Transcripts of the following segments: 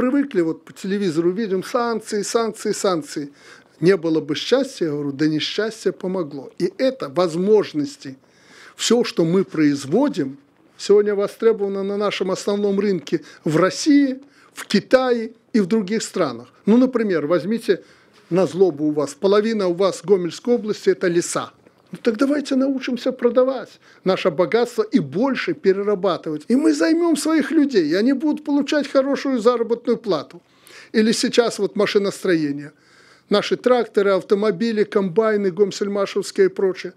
привыкли, вот по телевизору видим санкции, санкции, санкции. Не было бы счастья, я говорю, да несчастье помогло. И это возможности. Все, что мы производим, сегодня востребовано на нашем основном рынке в России, в Китае и в других странах. Ну, например, возьмите на злобу у вас, половина у вас Гомельской области – это леса. Ну так давайте научимся продавать наше богатство и больше перерабатывать. И мы займем своих людей, и они будут получать хорошую заработную плату. Или сейчас вот машиностроение. Наши тракторы, автомобили, комбайны, гомсельмашевские и прочее.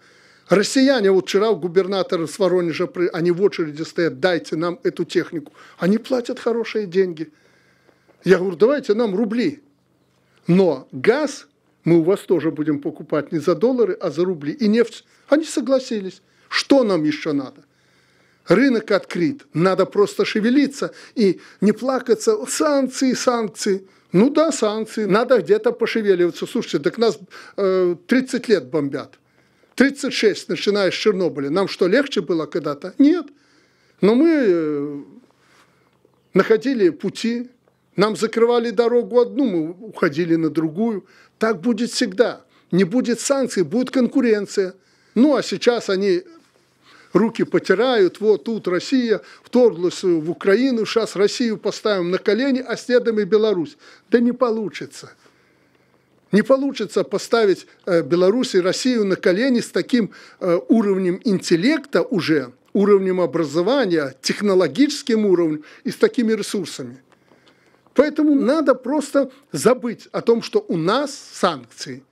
Россияне, вот вчера губернатор с Воронежа, они в очереди стоят, дайте нам эту технику. Они платят хорошие деньги. Я говорю, давайте нам рубли. Но газ мы у вас тоже будем покупать не за доллары, а за рубли. И нефть. Они согласились. Что нам еще надо? Рынок открыт. Надо просто шевелиться и не плакаться. Санкции, санкции. Ну да, санкции. Надо где-то пошевеливаться. Слушайте, так нас э, 30 лет бомбят. 36, начиная с Чернобыля. Нам что, легче было когда-то? Нет. Но мы э, находили пути, нам закрывали дорогу одну, мы уходили на другую. Так будет всегда. Не будет санкций, будет конкуренция. Ну, а сейчас они руки потирают, вот тут Россия вторглась в Украину, сейчас Россию поставим на колени, а следом и Беларусь. Да не получится. Не получится поставить э, Беларусь и Россию на колени с таким э, уровнем интеллекта уже, уровнем образования, технологическим уровнем и с такими ресурсами. Поэтому надо просто забыть о том, что у нас санкции.